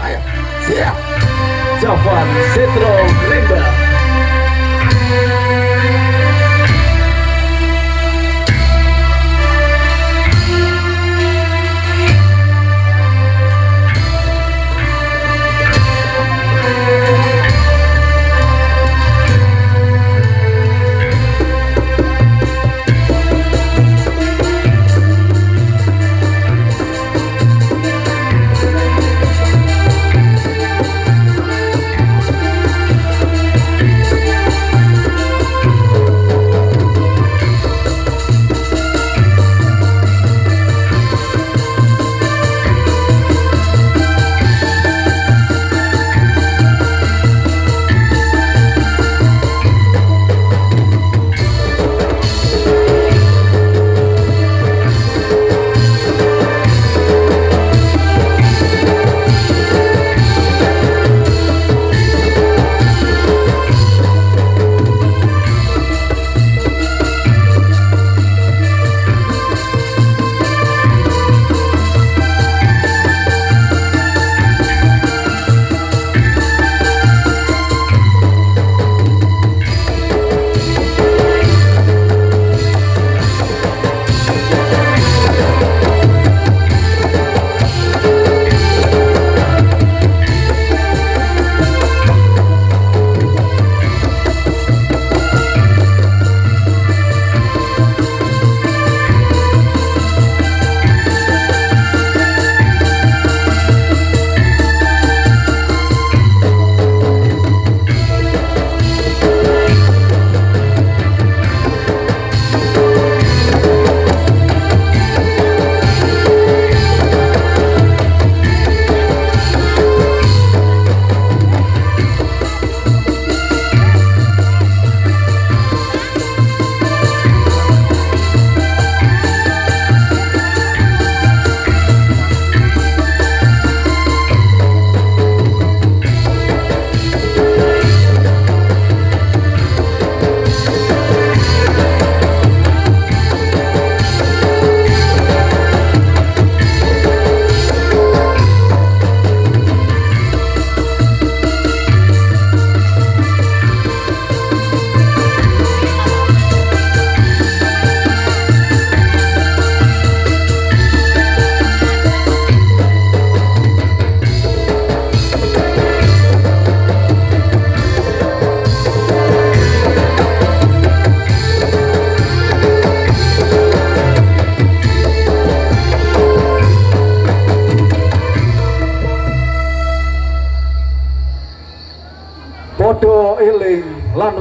Aí, se, se eu lembra.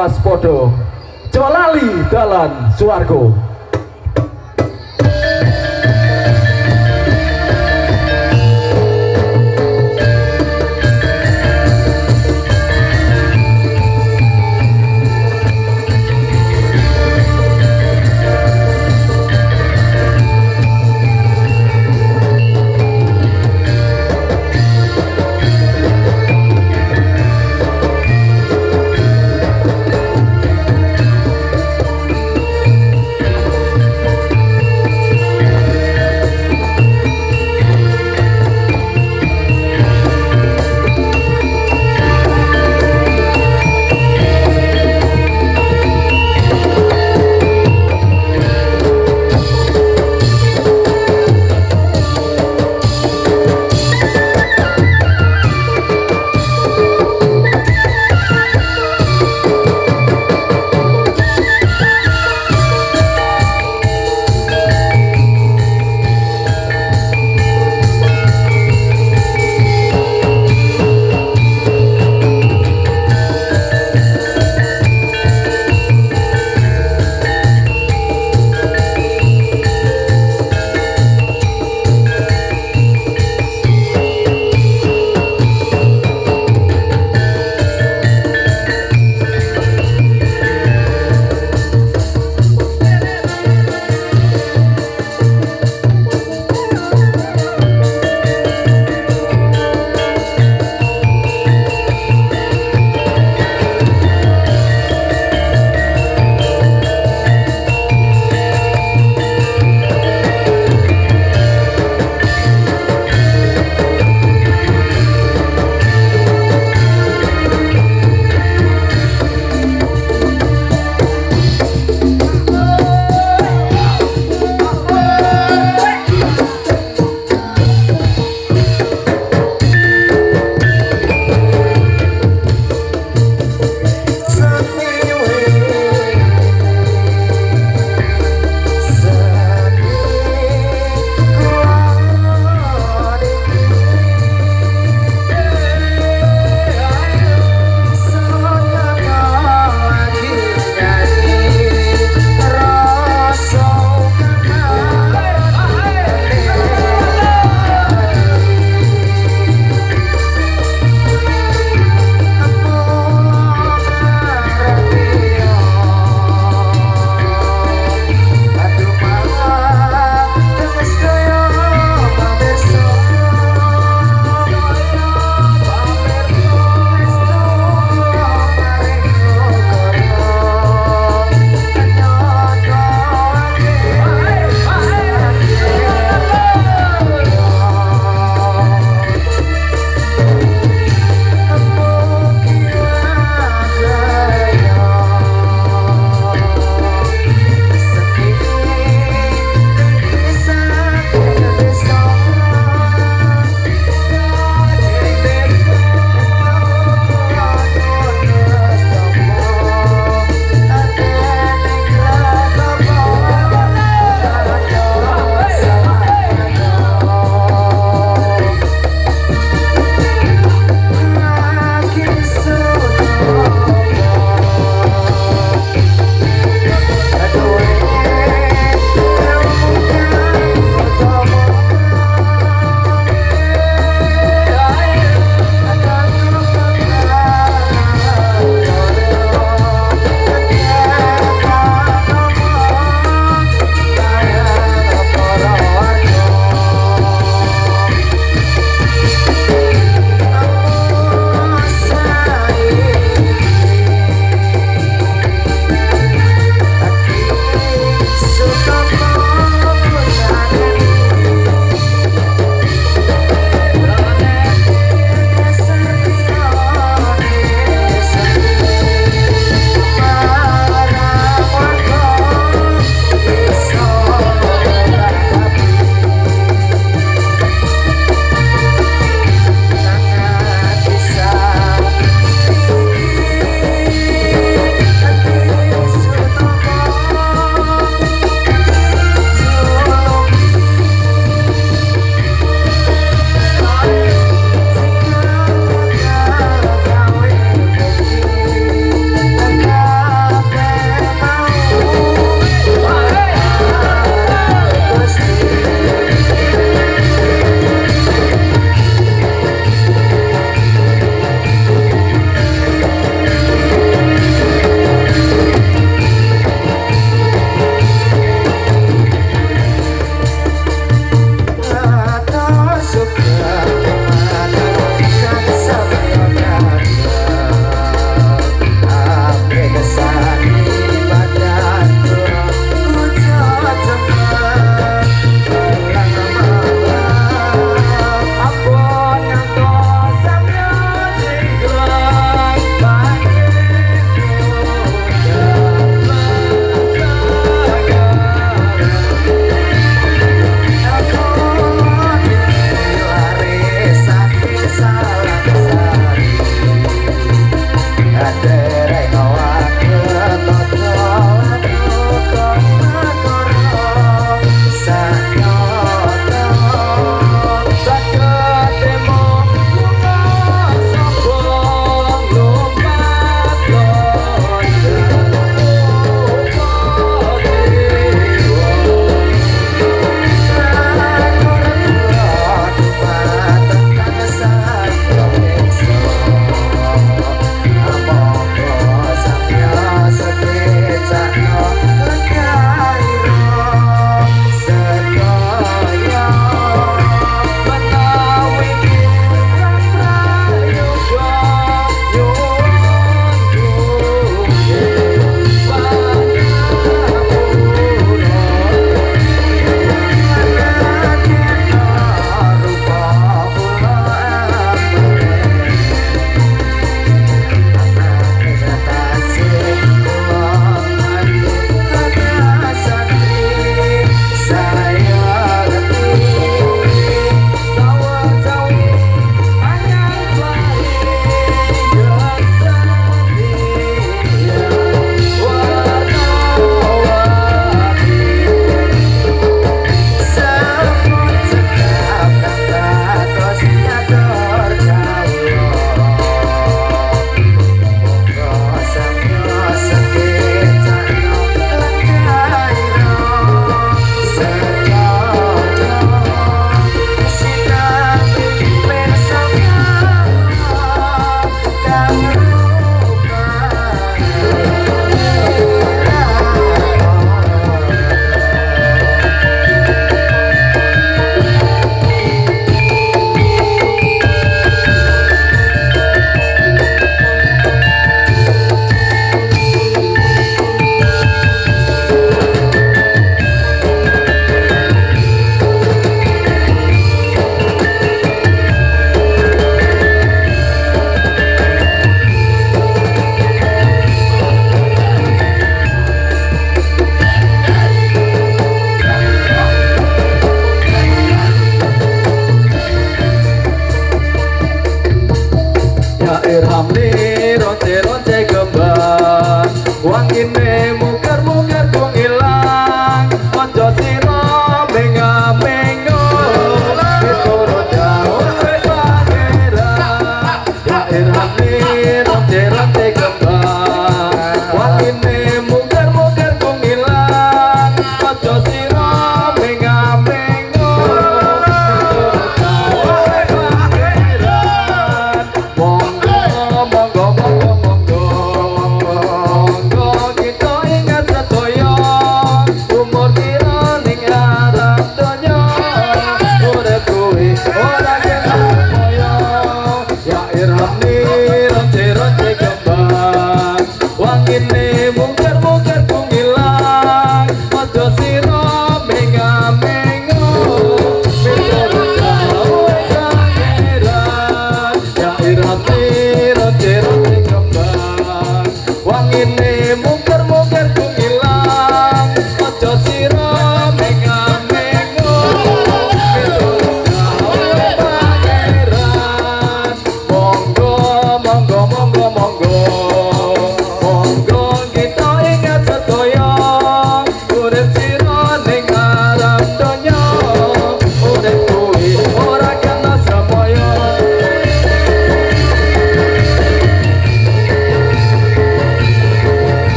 waspada. Jawab lali dalan suwargo.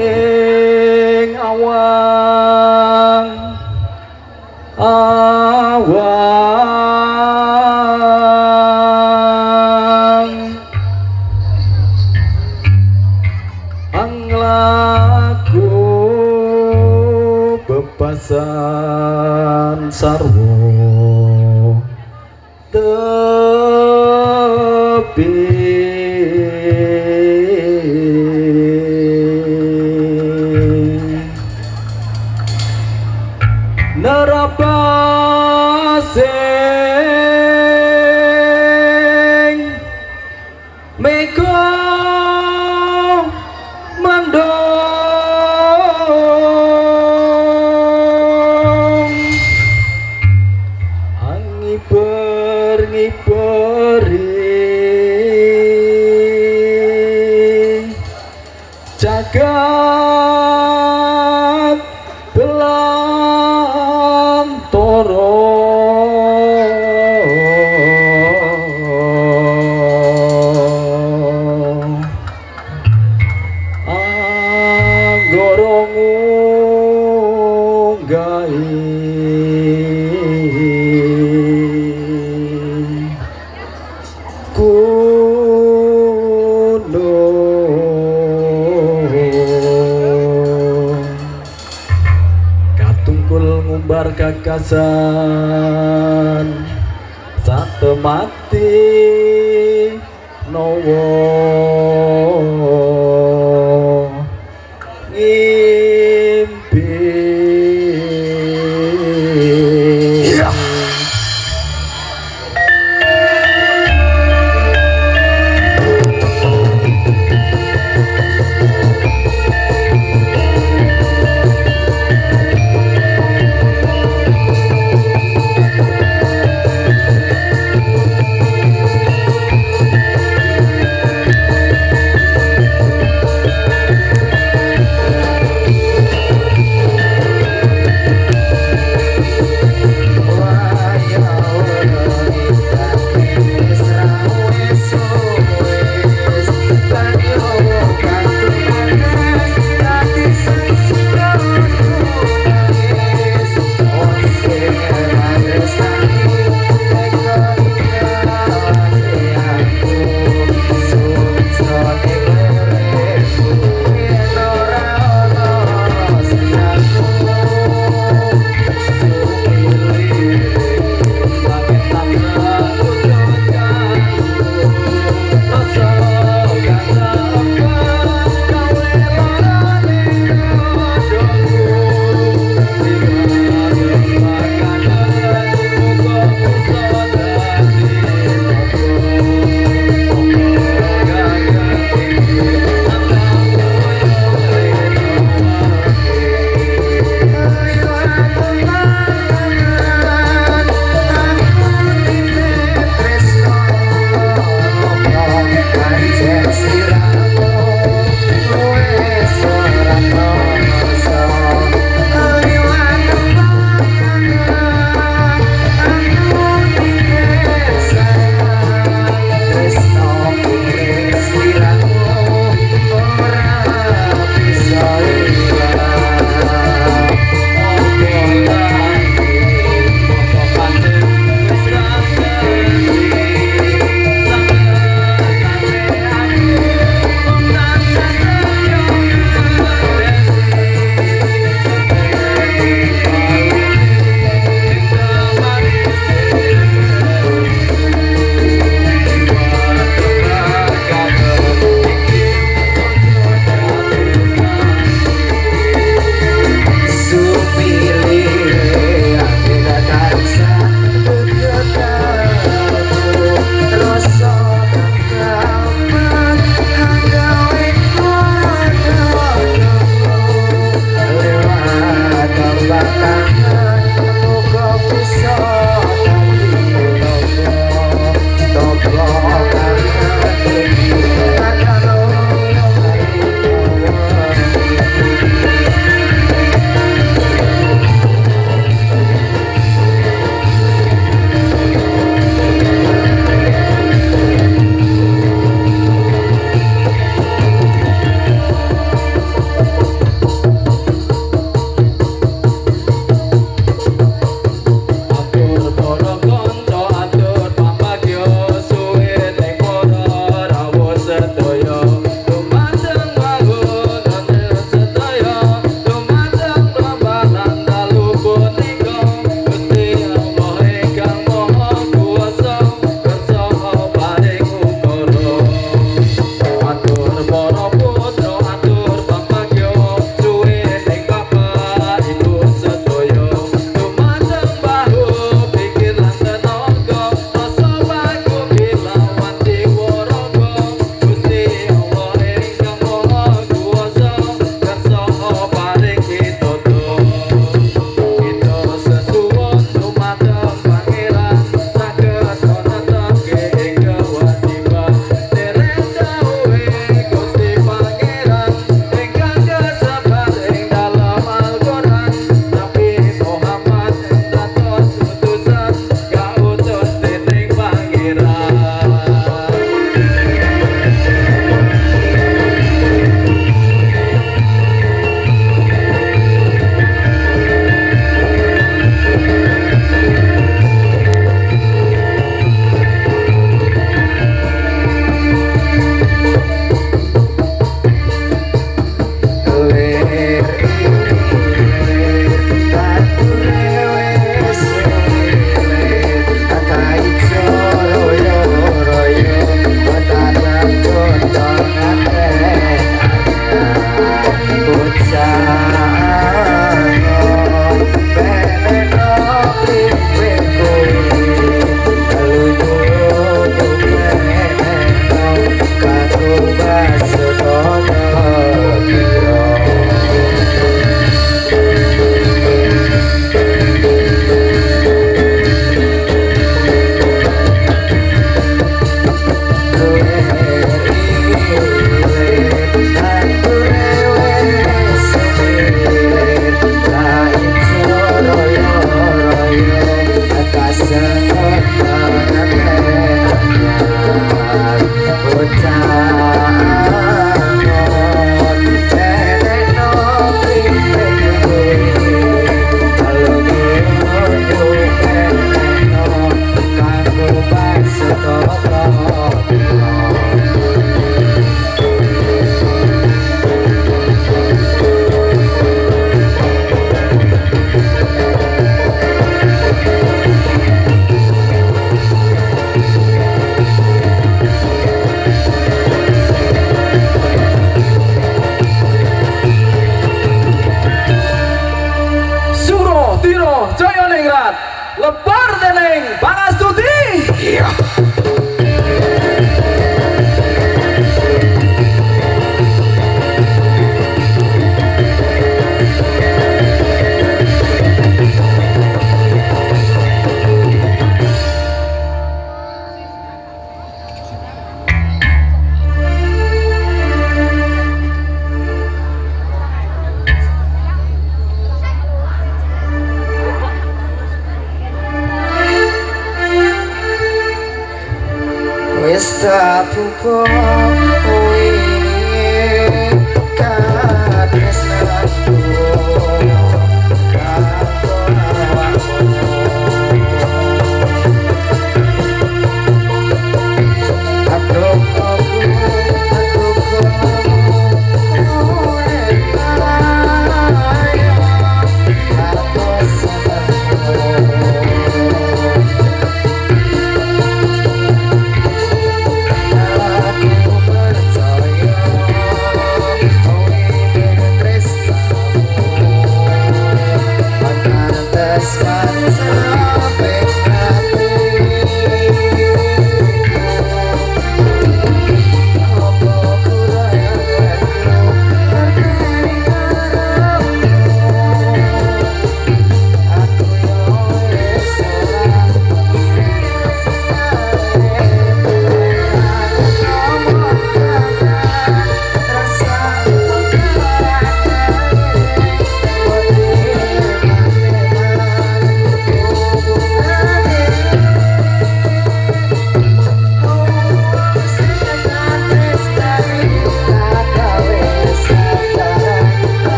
ing awan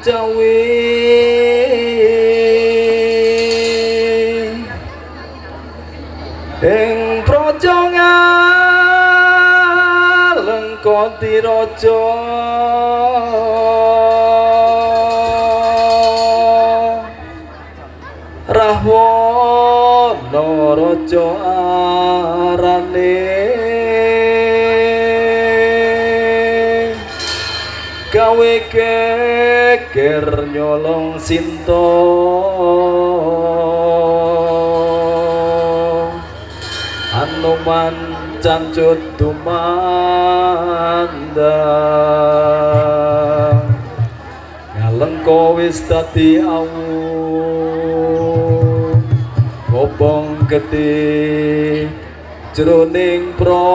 Jawi Ing praja ngalengka tiraja Rahwana raja nyolong sinto. Anuman cancut tumanda ngalengko wis dadi awu. Kobong keti jroning projo